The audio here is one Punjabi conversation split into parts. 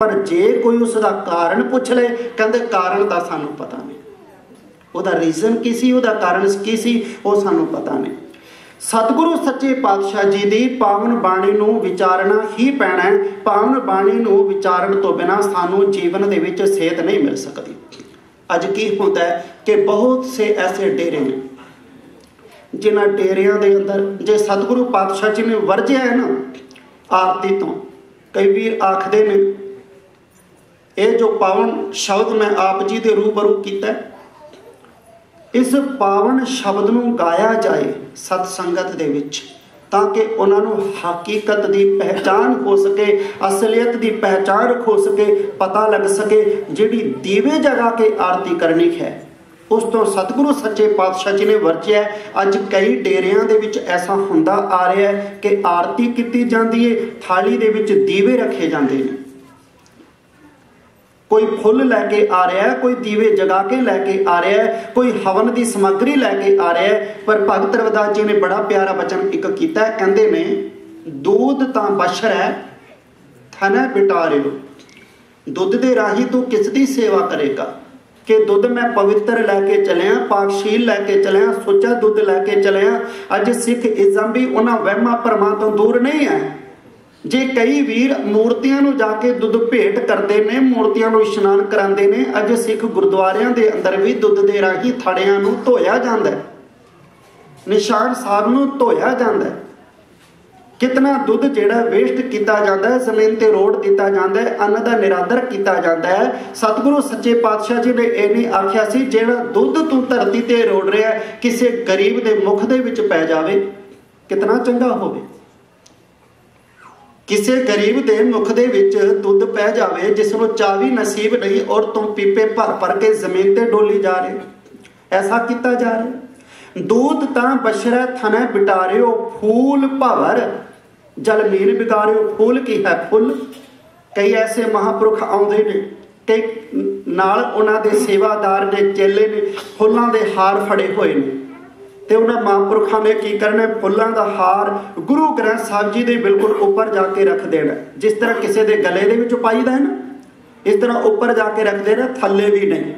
ਪਰ ਜੇ ਕੋਈ ਉਸ ਦਾ ਕਾਰਨ ਪੁੱਛ ਲਏ, ਕਹਿੰਦੇ ਕਾਰਨ ਦਾ ਸਾਨੂੰ ਪਤਾ ਨਹੀਂ। ਉਹਦਾ ਰੀਜ਼ਨ ਕੀ ਸੀ, ਉਹਦਾ ਕਾਰਨ ਕੀ ਸੀ, ਉਹ ਸਾਨੂੰ ਪਤਾ ਨਹੀਂ। ਸਤਿਗੁਰੂ ਸੱਚੇ ਪਾਤਸ਼ਾਹ ਜੀ ਦੀ ਪਾਵਨ ਬਾਣੀ ਨੂੰ ਵਿਚਾਰਨਾ ਹੀ ਪੈਣਾ ਹੈ। ਪਾਵਨ ਬਾਣੀ ਨੂੰ ਵਿਚਾਰਨ ਤੋਂ ਬਿਨਾ ਸਾਨੂੰ ਜੀਵਨ ਦੇ ਵਿੱਚ ਸੇਧ ਨਹੀਂ ਮਿਲ ਸਕਦੀ। ਅੱਜ ਕੀ ਹੁੰਦਾ ਹੈ ਕਿ ਬਹੁਤ ਸੇ ਐਸੇ ਡੇਰੇ ਨੇ, ਜਿਨ੍ਹਾਂ ਡੇਰਿਆਂ ਦੇ ਅੰਦਰ ਜੇ ਸਤਿਗੁਰੂ ਪਾਤਸ਼ਾਹ ਜੀ ਨੇ ਵਰਜਿਆ ਹੈ ਨਾ, ਆਰਤੀ ਤੋਂ, ਕਈ ਵੀਰ ਆਖਦੇ ਨੇ ਇਹ ਜੋ ਪਾਵਨ ਸ਼ਬਦ ਮੈਂ ਆਪ ਜੀ ਦੇ ਰੂਬਰੂ ਕੀਤਾ ਇਸ ਪਾਵਨ ਸ਼ਬਦ ਨੂੰ ਗਾਇਆ ਜਾਏ ਸਤ ਸੰਗਤ ਦੇ ਵਿੱਚ, ਤਾਂ ਕਿ ਉਹਨਾਂ ਨੂੰ ਹਕੀਕਤ ਦੀ ਪਹਿਚਾਨ ਹੋ ਸਕੇ, ਅਸਲੀਅਤ ਦੀ ਪਹਿਚਾਨ ਹੋ ਸਕੇ, ਪਤਾ ਲੱਗ ਸਕੇ ਜਿਹੜੀ ਦੀਵੇ ਜਗਾ ਕੇ ਆਰਤੀ ਕਰਨੀ ਹੈ। ਉਸ ਤੋਂ ਸਤਿਗੁਰੂ ਸੱਚੇ ਪਾਤਸ਼ਾਹ ਜੀ ਨੇ ਵਰਤਿਆ ਅੱਜ ਕਈ ਡੇਰਿਆਂ ਦੇ ਵਿੱਚ ਐਸਾ ਹੁੰਦਾ ਆ ਰਿਹਾ ਹੈ ਕਿ ਆਰਤੀ ਕੀਤੀ ਜਾਂਦੀ ਹੈ, ਥਾਲੀ ਦੇ ਵਿੱਚ ਦੀਵੇ ਰੱਖੇ ਜਾਂਦੇ ਨੇ। ਕੋਈ ਫੁੱਲ ਲੈ ਕੇ ਆ ਰਿਹਾ ਕੋਈ ਦੀਵੇ ਜਗਾ ਕੇ ਲੈ ਕੇ ਆ ਰਿਹਾ ਕੋਈ ਹਵਨ ਦੀ ਸਮੱਗਰੀ ਲੈ ਕੇ ਆ ਰਿਹਾ ਪਰ ਭਗਤ ਰਵਿਦਾਸ ਜੀ ਨੇ ਬੜਾ ਪਿਆਰਾ ਬਚਨ ਇੱਕ ਕੀਤਾ ਕਹਿੰਦੇ ਨੇ, ਦੁੱਧ ਤਾਂ ਬਸ਼ਰ ਹੈ, ਥਨੈ ਬਿਟਾਰਿਓ। ਦੁੱਧ ਦੇ ਰਾਹੀ ਤੂੰ ਕਿਸ ਦੀ ਸੇਵਾ ਕਰੇਗਾ? ਕਿ ਦੁੱਧ ਮੈਂ ਪਵਿੱਤਰ ਲੈ ਕੇ ਚਲਿਆ, ਪਾਕਸ਼ੀਲ ਲੈ ਕੇ ਚਲਿਆ, ਸੁੱਚਾ ਦੁੱਧ ਲੈ ਕੇ ਚਲਿਆ। ਅੱਜ ਸਿੱਖ ਇਜ਼ਮ ਵੀ ਉਹਨਾਂ ਵਹਿਮਾਂ ਭਰਮਾਂ ਤੋਂ ਦੂਰ ਨਹੀਂ ਹੈ। ਜੇ ਕਈ ਵੀਰ ਮੂਰਤੀਆਂ ਨੂੰ ਜਾ ਕੇ ਦੁੱਧ ਭੇਟ ਕਰਦੇ ਨੇ, ਮੂਰਤੀਆਂ ਨੂੰ ਇਸ਼ਨਾਨ ਕਰਾਉਂਦੇ ਨੇ, ਅੱਜ ਸਿੱਖ ਗੁਰਦੁਆਰਿਆਂ ਦੇ ਅੰਦਰ ਵੀ ਦੁੱਧ ਦੇ ਰਾਹੀਂ ਥੜਿਆਂ ਨੂੰ ਧੋਇਆ ਜਾਂਦਾ ਹੈ। ਨਿਸ਼ਾਨ ਸਾਹਿਬ ਨੂੰ ਧੋਇਆ ਜਾਂਦਾ ਹੈ। ਕਿਤਨਾ ਦੁੱਧ ਜਿਹੜਾ ਵੇਸਟ ਕੀਤਾ ਜਾਂਦਾ ਹੈ, ਜ਼ਮੀਨ ਤੇ ਰੋੜ ਦਿੱਤਾ ਜਾਂਦਾ ਹੈ, ਅੰਨ ਦਾ ਨਿਰਾਦਰ ਕੀਤਾ ਜਾਂਦਾ ਹੈ। ਸਤਿਗੁਰੂ ਸੱਚੇ ਪਾਤਸ਼ਾਹ ਜੀ ਨੇ ਇਹ ਨਹੀਂ ਆਖਿਆ ਸੀ, ਜਿਹੜਾ ਦੁੱਧ ਤੂੰ ਧਰਤੀ ਤੇ ਰੋੜ ਰਿਹਾ ਕਿਸੇ ਗਰੀਬ ਦੇ ਮੁਖ ਦੇ ਵਿੱਚ ਪੈ ਜਾਵੇ, ਕਿਤਨਾ ਚੰਗਾ ਹੋਵੇ। ਕਿਸੇ ਗਰੀਬ ਦੇ ਮੁਖ ਦੇ ਵਿੱਚ ਦੁੱਧ ਪੈ ਜਾਵੇ, ਜਿਸ ਨੂੰ ਚਾਵੀ ਨਸੀਬ ਨਹੀਂ ਔਰ ਤੂੰ ਪੀਪੇ ਭਰ ਭਰ ਕੇ ਜ਼ਮੀਨ ਤੇ ਡੋਲੀ ਜਾ ਰਹੇ। ਐਸਾ ਕੀਤਾ ਜਾ ਰਿਹਾ ਦੂਤ ਤਾਂ ਬਸ਼ਰਾ ਥਨੈ ਬਿਟਾਰਿਓ, ਫੂਲ ਭਵਰ। ਜਲ ਮੀਨ ਬਿਗਾਰਿਓ, ਫੂਲ ਕੀ ਹੈ ਫੁੱਲ? ਕਈ ਐਸੇ ਮਹਾਪੁਰਖ ਆਉਂਦੇ ਨੇ ਕਿ ਨਾਲ ਉਹਨਾਂ ਦੇ ਸੇਵਾਦਾਰ ਨੇ, ਚੇਲੇ ਨੇ, ਫੁੱਲਾਂ ਦੇ ਹਾਰ ਫੜੇ ਹੋਏ ਨੇ। ਤੇ ਉਹਨਾਂ ਮਹਾਂਪੁਰਖਾਂ ਨੇ ਕੀ ਕਰਨਾ? ਫੁੱਲਾਂ ਦਾ ਹਾਰ ਗੁਰੂ ਗ੍ਰੰਥ ਸਾਹਿਬ ਜੀ ਦੇ ਬਿਲਕੁਲ ਉੱਪਰ ਜਾ ਕੇ ਰੱਖ ਦੇਣਾ। ਜਿਸ ਤਰ੍ਹਾਂ ਕਿਸੇ ਦੇ ਗਲੇ ਦੇ ਵਿੱਚ ਪਾਈਦਾ ਹੈ ਨਾ, ਇਸ ਤਰ੍ਹਾਂ ਉੱਪਰ ਜਾ ਕੇ ਰੱਖ ਦੇਣਾ, ਥੱਲੇ ਵੀ ਨਹੀਂ।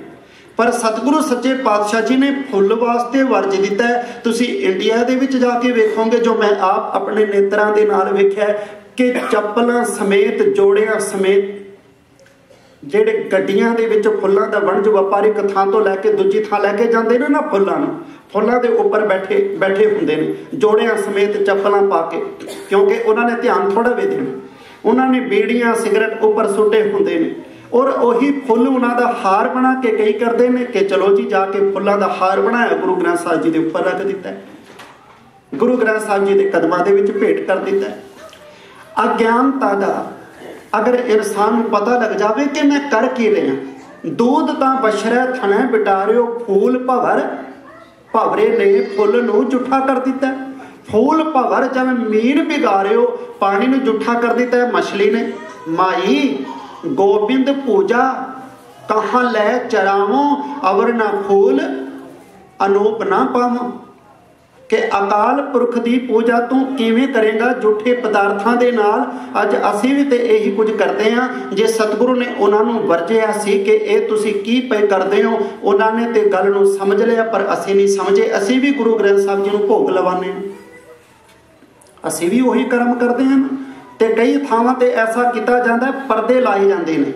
ਪਰ ਸਤਿਗੁਰੂ ਸੱਚੇ ਪਾਤਸ਼ਾਹ ਜੀ ਨੇ ਫੁੱਲ ਵਾਸਤੇ ਵਰਜ ਦਿੱਤਾ ਤੁਸੀਂ ਇੰਡੀਆ ਦੇ ਵਿੱਚ ਜਾ ਕੇ ਵੇਖੋਗੇ, ਜੋ ਮੈਂ ਆਪ ਆਪਣੇ ਨੇਤਰਾਂ ਦੇ ਨਾਲ ਵੇਖਿਆ ਕਿ ਚੱਪਲਾਂ ਸਮੇਤ, ਜੋੜਿਆਂ ਸਮੇਤ ਜਿਹੜੇ ਗੱਡੀਆਂ ਦੇ ਵਿੱਚ ਫੁੱਲਾਂ ਦਾ ਵਣਜ ਵਪਾਰਿਕ ਥਾਂ ਤੋਂ ਲੈ ਕੇ ਦੂਜੀ ਥਾਂ ਲੈ ਕੇ ਜਾਂਦੇ ਨੇ ਨਾ ਫੁੱਲਾਂ ਨੂੰ, ਫੁੱਲਾਂ ਦੇ ਉੱਪਰ ਬੈਠੇ ਬੈਠੇ ਹੁੰਦੇ ਨੇ, ਜੋੜਿਆਂ ਸਮੇਤ ਚੱਪਲਾਂ ਪਾ ਕੇ, ਕਿਉਂਕਿ ਉਹਨਾਂ ਨੇ ਧਿਆਨ ਥੋੜਾ ਵੇ ਦੇਣਾ। ਉਹਨਾਂ ਨੇ ਬੀੜੀਆਂ, ਸਿਗਰਟ ਉੱਪਰ ਸੁੱਟੇ ਹੁੰਦੇ ਨੇ। ਔਰ ਉਹੀ ਫੁੱਲ ਉਹਨਾਂ ਦਾ ਹਾਰ ਬਣਾ ਕੇ ਕਈ ਕਰਦੇ ਨੇ ਕਿ ਚਲੋ ਜੀ, ਜਾ ਕੇ ਫੁੱਲਾਂ ਦਾ ਹਾਰ ਬਣਾਇਆ, ਗੁਰੂ ਗ੍ਰੰਥ ਸਾਹਿਬ ਜੀ ਦੇ ਉੱਪਰ ਰੱਖ ਦਿੱਤਾ। ਗੁਰੂ ਗ੍ਰੰਥ ਸਾਹਿਬ ਜੀ ਦੇ ਕਦਮਾਂ ਦੇ ਵਿੱਚ ਭੇਟ ਕਰ ਦਿੱਤਾ। ਅਗਿਆਨਤਾ ਦਾ ਅਗਰ ਇਨਸਾਨ ਨੂੰ ਪਤਾ ਲੱਗ ਜਾਵੇ ਕਿ ਮੈਂ ਕਰ ਕੀ ਰਿਹਾ, ਦੂਧ ਤਾਂ ਬਸ਼ਰਾ ਥਣੈ ਬਿਟਾਰਿਓ, ਫੂਲ ਭਵਰ, ਭਵਰੇ ਨੇ ਫੁੱਲ ਨੂੰ ਝੁੱਠਾ ਕਰ ਦਿੱਤਾ। ਫੂਲ ਭਵਰ ਜਦ ਮੀਰ ਬਿਗਾਰਿਓ ਪਾਣੀ ਨੂੰ ਝੁੱਠਾ ਕਰ ਦਿੱਤਾ ਮਛਲੀ ਨੇ। ਮਾਈ, ਗੋਬਿੰਦ ਪੂਜਾ, ਕਹਾਂ ਲੈ ਚਰਾਵੋ, ਅਵਰ ਨਾ ਫੂਲ, ਅਨੂਪ ਨਾ ਪਾਵਾਂ। ਕਿ ਅਕਾਲ ਪੁਰਖ ਦੀ ਪੂਜਾ ਤੂੰ ਕਿਵੇਂ ਕਰੇਗਾ? ਝੂਠੇ ਪਦਾਰਥਾਂ ਦੇ ਨਾਲ ਅੱਜ ਅਸੀਂ ਵੀ ਤੇ ਇਹੀ ਕੁਝ ਕਰਦੇ ਹਾਂ। ਜੇ ਸਤਿਗੁਰੂ ਨੇ ਉਹਨਾਂ ਨੂੰ ਵਰਜਿਆ ਸੀ ਕਿ ਇਹ ਤੁਸੀਂ ਕੀ ਪਏ ਕਰਦੇ ਹੋ? ਉਹਨਾਂ ਨੇ ਤੇ ਗੱਲ ਨੂੰ ਸਮਝ ਲਿਆ, ਪਰ ਅਸੀਂ ਨਹੀਂ ਸਮਝੇ। ਅਸੀਂ ਵੀ ਗੁਰੂ ਗ੍ਰੰਥ ਸਾਹਿਬ ਜੀ ਨੂੰ ਭੋਗ ਲਵਾਉਂਦੇ ਅਸੀਂ ਵੀ ਉਹੀ ਕਰਮ ਕਰਦੇ ਹਾਂ ਤੇ ਕਈ ਥਾਵਾਂ ਤੇ ਐਸਾ ਕੀਤਾ ਜਾਂਦਾ, ਪਰਦੇ ਲਾਏ ਜਾਂਦੇ ਨੇ।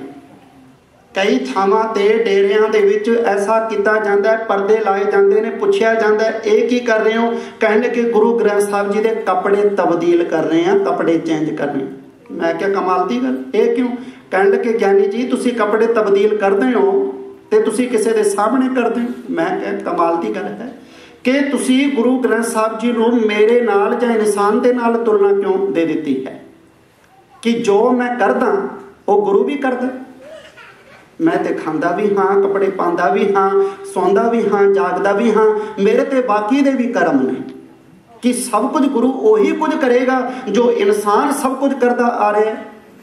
ਕਈ ਥਾਵਾਂ ਤੇ ਡੇਰਿਆਂ ਦੇ ਵਿੱਚ ਐਸਾ ਕੀਤਾ ਜਾਂਦਾ ਹੈ, ਪਰਦੇ ਲਾਏ ਜਾਂਦੇ ਨੇ, ਪੁੱਛਿਆ ਜਾਂਦਾ ਹੈ, ਇਹ ਕੀ ਕਰ ਰਹੇ ਹੋ? ਕਹਿਣ ਕਿ ਗੁਰੂ ਗ੍ਰੰਥ ਸਾਹਿਬ ਜੀ ਦੇ ਕੱਪੜੇ ਤਬਦੀਲ ਕਰ ਰਹੇ ਆ ਕੱਪੜੇ ਚੇਂਜ ਕਰਨੇ ਮੈਂ ਕਿਹਾ, ਕਮਾਲ ਦੀ ਗੱਲ, ਇਹ ਕਿਉਂ? ਕਹਿਣ ਲੱਗੇ, ਗਿਆਨੀ ਜੀ, ਤੁਸੀਂ ਕੱਪੜੇ ਤਬਦੀਲ ਕਰਦੇ ਹੋ ਤੇ ਤੁਸੀਂ ਕਿਸੇ ਦੇ ਸਾਹਮਣੇ ਕਰਦੇ ਮੈਂ ਕਿਹਾ, ਕਮਾਲ ਦੀ ਗੱਲ ਹੈ। ਕਿ ਤੁਸੀਂ ਗੁਰੂ ਗ੍ਰੰਥ ਸਾਹਿਬ ਜੀ ਨੂੰ ਮੇਰੇ ਨਾਲ ਜਾਂ ਇਨਸਾਨ ਦੇ ਨਾਲ ਤੁਲਨਾ ਕਿਉਂ ਦੇ ਦਿੱਤੀ ਹੈ? ਕਿ ਜੋ ਮੈਂ ਕਰਦਾ, ਉਹ ਗੁਰੂ ਵੀ ਕਰਦਾ? ਮੈਂ ਤੇ ਖਾਂਦਾ ਵੀ ਹਾਂ, ਕੱਪੜੇ ਪਾਉਂਦਾ ਵੀ ਹਾਂ, ਸੌਂਦਾ ਵੀ ਹਾਂ, ਜਾਗਦਾ ਵੀ ਹਾਂ, ਮੇਰੇ ਤੇ ਬਾਕੀ ਦੇ ਵੀ ਕਰਮ ਨੇ। ਕਿ ਸਭ ਕੁਝ ਗੁਰੂ ਉਹੀ ਕੁਝ ਕਰੇਗਾ ਜੋ ਇਨਸਾਨ ਸਭ ਕੁਝ ਕਰਦਾ ਆ ਰਿਹਾ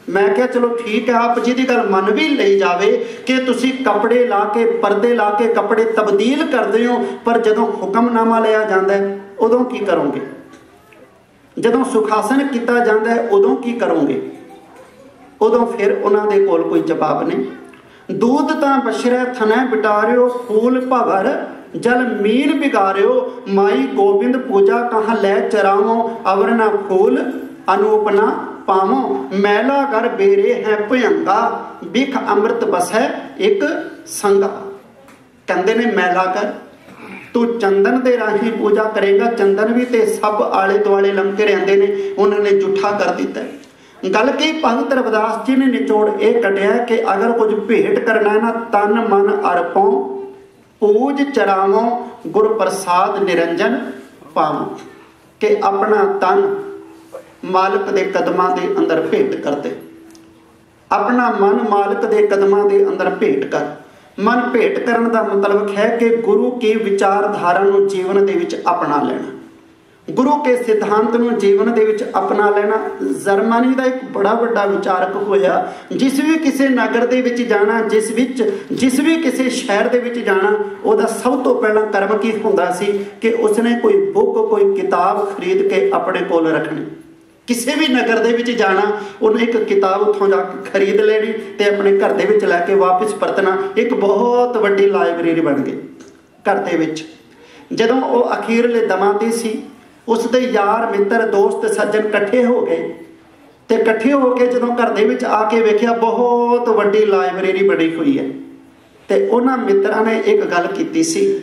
ਮੈਂ ਕਿਹਾ, ਚਲੋ ਠੀਕ ਹੈ, ਆਪ ਜੀ ਦੀ ਗੱਲ ਮੰਨ ਵੀ ਲਈ ਜਾਵੇ ਕਿ ਤੁਸੀਂ ਕੱਪੜੇ ਲਾ ਕੇ, ਪਰਦੇ ਲਾ ਕੇ ਕੱਪੜੇ ਤਬਦੀਲ ਕਰਦੇ ਹੋ, ਪਰ ਜਦੋਂ ਹੁਕਮਨਾਮਾ ਲਿਆ ਜਾਂਦਾ ਹੈ, ਉਦੋਂ ਕੀ ਕਰੋਗੇ? ਜਦੋਂ ਸੁਖਾਸਨ ਕੀਤਾ ਜਾਂਦਾ ਹੈ, ਉਦੋਂ ਕੀ ਕਰੋਗੇ? ਉਦੋਂ ਫਿਰ ਉਹਨਾਂ ਦੇ ਕੋਲ ਕੋਈ ਜਵਾਬ ਨਹੀਂ। ਦੂਧ ਤਾਂ ਬਸ਼ਰੇ ਥਨੈ ਬਿਟਾਰਿਓ, ਫੂਲ ਭਵਰ ਜਲ ਮੀਨ ਬਿਗਾਰਿਓ, ਮਾਈ ਗੋਬਿੰਦ ਪੂਜਾ ਕਹਾਂ ਲੈ ਚਰਾਵੋ ਅਵਰਨਾ ਫੂਲ ਅਨੂਪਨਾ ਪਾਵੋ। ਮੈਲਾ ਕਰ ਬੇਰੇ ਹੈ ਭਯੰਗਾ ਬਿਖ ਅੰਮ੍ਰਿਤ ਬਸੈ ਇੱਕ ਸੰਗਾ। ਕਹਿੰਦੇ ਨੇ ਮੈਲਾ ਕਰ ਤੂੰ ਚੰਦਨ ਦੇ ਰਾਹੀਂ ਪੂਜਾ ਕਰੇਗਾ, ਚੰਦਨ ਵੀ ਤੇ ਸਭ ਆਲੇ ਦੁਆਲੇ ਲੰਕੇ ਰਹਿੰਦੇ ਨੇ, ਉਹਨਾਂ ਨੇ ਝੂਠਾ ਕਰ ਦਿੱਤਾ। ਗੱਲ ਕੀ ਭਗਤ ਰਵਿਦਾਸ ਜੀ ਨੇ ਨਿਚੋੜ ਇਹ ਕੱਢਿਆ ਕਿ ਅਗਰ ਕੁਝ ਭੇਟ ਕਰਨਾ ਨਾ, ਤਨ ਮਨ ਅਰਪੋਂ ਪੂਜ ਚਰਾਵੋਂ ਗੁਰ ਪ੍ਰਸਾਦ ਨਿਰੰਜਨ ਪਾਵੋ ਕਿ ਆਪਣਾ ਤਨ ਮਾਲਕ ਦੇ ਕਦਮਾਂ ਦੇ ਅੰਦਰ ਭੇਟ ਕਰਦੇ ਆਪਣਾ ਮਨ ਮਾਲਕ ਦੇ ਕਦਮਾਂ ਦੇ ਅੰਦਰ ਭੇਟ ਕਰ। ਮਨ ਭੇਟ ਕਰਨ ਦਾ ਮਤਲਬ ਹੈ ਕਿ ਗੁਰੂ ਕੇ ਵਿਚਾਰਧਾਰਾ ਨੂੰ ਜੀਵਨ ਦੇ ਵਿੱਚ ਅਪਣਾ ਲੈਣਾ। ਗੁਰੂ ਕੇ ਸਿਧਾਂਤ ਨੂੰ ਜੀਵਨ ਦੇ ਵਿੱਚ ਅਪਣਾ ਲੈਣਾ ਜ਼ਰਮਾਨੀ ਦਾ ਇੱਕ ਬੜਾ ਵੱਡਾ ਵਿਚਾਰਕ ਹੋਇਆ। ਜਿਸ ਵੀ ਕਿਸੇ ਨਗਰ ਦੇ ਵਿੱਚ ਜਾਣਾ, ਜਿਸ ਵਿੱਚ, ਜਿਸ ਵੀ ਕਿਸੇ ਸ਼ਹਿਰ ਦੇ ਵਿੱਚ ਜਾਣਾ, ਉਹਦਾ ਸਭ ਤੋਂ ਪਹਿਲਾਂ ਕਰਮ ਕੀ ਹੁੰਦਾ ਸੀ ਕਿ ਉਸਨੇ ਕੋਈ ਬੁੱਕ, ਕੋਈ ਕਿਤਾਬ ਖਰੀਦ ਕੇ ਆਪਣੇ ਕੋਲ ਰੱਖਣੀ। ਕਿਸੇ ਵੀ ਨਗਰ ਦੇ ਵਿੱਚ ਜਾਣਾ, ਉਹਨੇ ਇੱਕ ਕਿਤਾਬ ਉੱਥੋਂ ਜਾ ਕੇ ਖਰੀਦ ਲੈਣੀ ਤੇ ਆਪਣੇ ਘਰ ਦੇ ਵਿੱਚ ਲੈ ਕੇ ਵਾਪਸ ਪਰਤਣਾ, ਇੱਕ ਬਹੁਤ ਵੱਡੀ ਲਾਇਬ੍ਰੇਰੀ ਬਣ ਗਈ ਘਰ ਦੇ ਵਿੱਚ। ਜਦੋਂ ਉਹ ਅਖੀਰਲੇ ਦਮਾਂ ਤੇ ਸੀ ਉਸ ਦੇ ਯਾਰ, ਮਿੱਤਰ, ਦੋਸਤ, ਸੱਜਣ ਇਕੱਠੇ ਹੋ ਗਏ। ਤੇ ਇਕੱਠੇ ਹੋ ਕੇ ਜਦੋਂ ਘਰ ਦੇ ਵਿੱਚ ਆ ਕੇ ਵੇਖਿਆ, ਬਹੁਤ ਵੱਡੀ ਲਾਇਬ੍ਰੇਰੀ ਬਣੀ ਹੋਈ ਹੈ। ਤੇ ਉਹਨਾਂ ਮਿੱਤਰਾਂ ਨੇ ਇੱਕ ਗੱਲ ਕੀਤੀ ਸੀ।